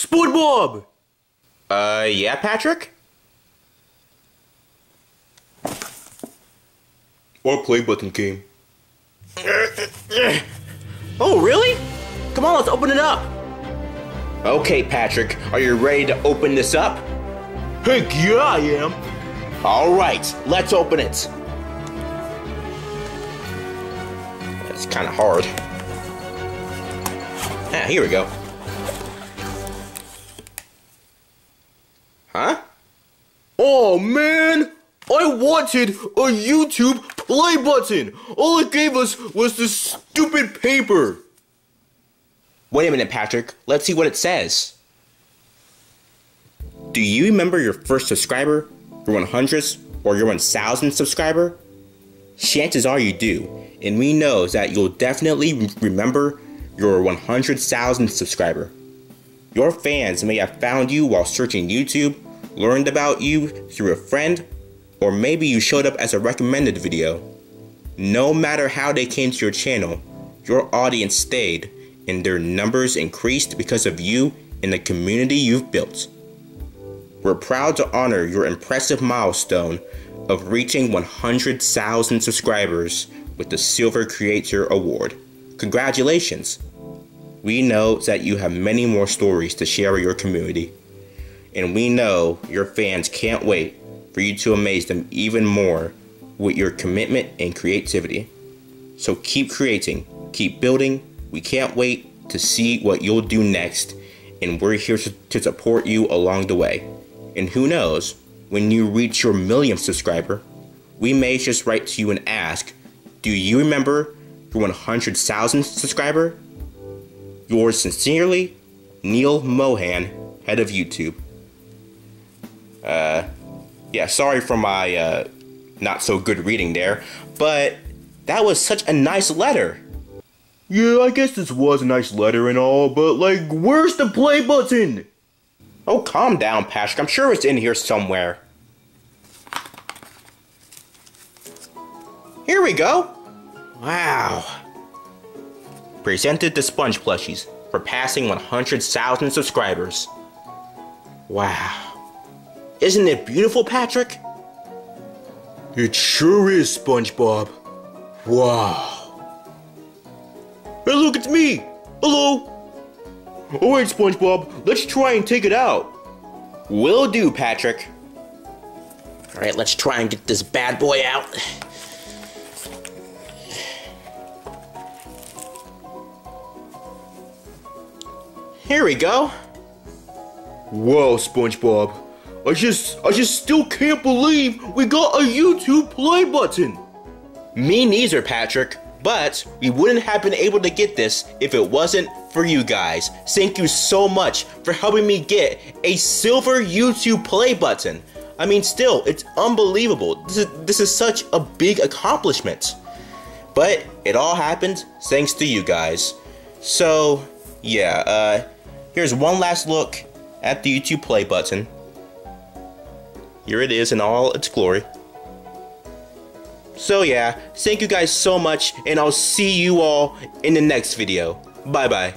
SpongeBob! Uh, yeah, Patrick? Or play button came. Oh, really? Come on, let's open it up. Okay, Patrick, are you ready to open this up? Heck yeah, I am! All right, let's open it. That's kind of hard. Ah, here we go. Oh man! I wanted a YouTube play button! All it gave us was this stupid paper! Wait a minute, Patrick. Let's see what it says. Do you remember your first subscriber, your 100th, or your 1000th subscriber? Chances are you do, and we know that you'll definitely remember your 100,000th subscriber. Your fans may have found you while searching YouTube, learned about you through a friend, or maybe you showed up as a recommended video. No matter how they came to your channel, your audience stayed and their numbers increased because of you and the community you've built. We're proud to honor your impressive milestone of reaching 100,000 subscribers with the Silver Creator Award. Congratulations! We know that you have many more stories to share with your community, and we know your fans can't wait for you to amaze them even more with your commitment and creativity. So keep creating, keep building. We can't wait to see what you'll do next, and we're here to, support you along the way. And who knows, when you reach your millionth subscriber, we may just write to you and ask, Do you remember your 100,000th subscriber? Yours sincerely, Neal Mohan, head of YouTube. Uh, yeah, sorry for my uh, not so good reading there, but that was such a nice letter. Yeah, I guess this was a nice letter and all, but like, where's the play button? Oh, calm down, Patrick. I'm sure it's in here somewhere. Here we go. Wow. Presented to Sponge Plushies for passing 100,000 subscribers. Wow. Isn't it beautiful, Patrick? It sure is, SpongeBob. Wow. Hey, look, it's me! Hello! Oh, Alright, SpongeBob, let's try and take it out. Will do, Patrick. Alright, let's try and get this bad boy out. Here we go. Whoa, SpongeBob. I just, I just still can't believe we got a YouTube play button. Me neither, Patrick. But we wouldn't have been able to get this if it wasn't for you guys. Thank you so much for helping me get a silver YouTube play button. I mean, still, it's unbelievable. This is, this is such a big accomplishment. But it all happened thanks to you guys. So, yeah, uh, here's one last look at the YouTube play button. Here it is in all its glory. So yeah, thank you guys so much, and I'll see you all in the next video. Bye bye.